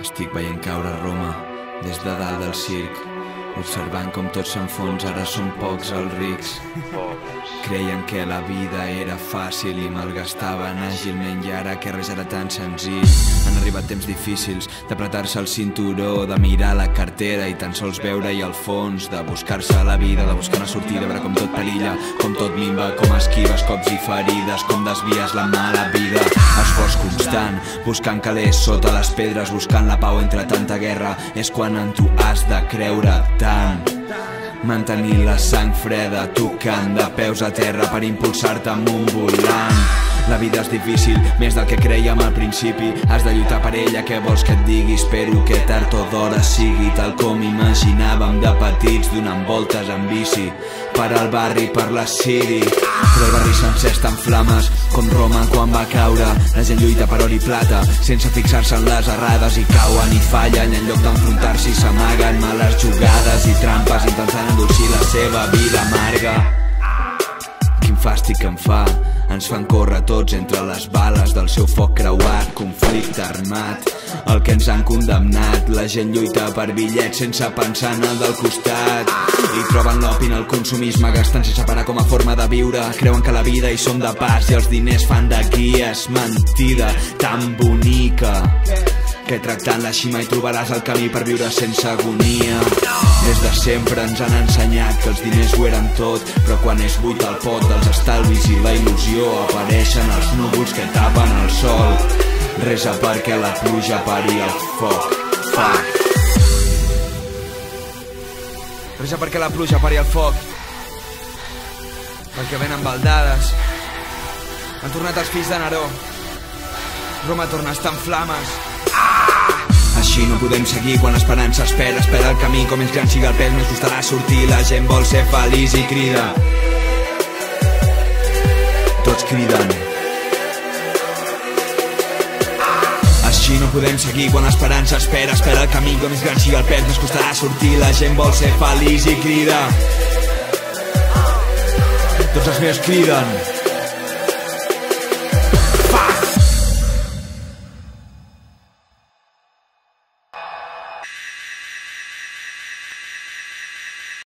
Estic veient caure Roma des de dalt del circ observant com tots s'enfonsa, ara són pocs els rics. Creien que la vida era fàcil i malgastaven àgilment i ara que res era tan senzill. Han arribat temps difícils d'apretar-se el cinturó, de mirar la cartera i tan sols veure-hi al fons, de buscar-se la vida, de buscar una sortida, veure com tot perilla, com tot minva, com esquives cops i ferides, com desvies la mala vida. Esforç constant, buscant calés sota les pedres, buscant la pau entre tanta guerra, és quan en tu has de creure tant. Mantenir la sang freda, tocant de peus a terra per impulsar-te amb un volant. La vida és difícil, més del que creiem al principi. Has de lluitar per ella, què vols que et digui? Espero que tard o d'hora sigui tal com imaginàvem de petits, donant voltes en bici. Per al barri, per la city. Però el barri sencer està en flames, com Roma quan va caure. La gent lluita per or i plata, sense fixar-se en les errades i cauen i fallen. En lloc d'enfrontar-s'hi males jugades i trampes, intentant endolcir la seva vida amarga. Quin fàstic em fa ens fan córrer tots entre les bales del seu foc creuat, conflicte armat. El que ens han condemnat, la gent lluita per bitllets sense pensar en el del costat. I troben l'opi en el consumisme, gastant sense parar com a forma de viure. Creuen que la vida hi són de pas i els diners fan de guies. Mentida tan bonica que tractant la xima hi trobaràs el camí per viure sense agonia. Des de sempre ens han ensenyat que els diners ho eren tot, però quan és buit el pot dels estalvis i la il·lusió apareixen els núvols que tapen el sol. Resa perquè la pluja pari el foc. Fuck. Resa perquè la pluja pari el foc. Perquè venen baldades. Han tornat els fills de Neró. Roma torna a estar en flames. Així no podem seguir quan l'esperança espera Espera el camí, com més gran siga el pes Més costarà sortir, la gent vol ser feliç i crida. Tots criden Així no podem seguir quan l'esperança espera Espera el camí, com més gran siga el pes Més costarà sortir, la gent vol ser feliç i crida. Tots els meus criden. Fuck!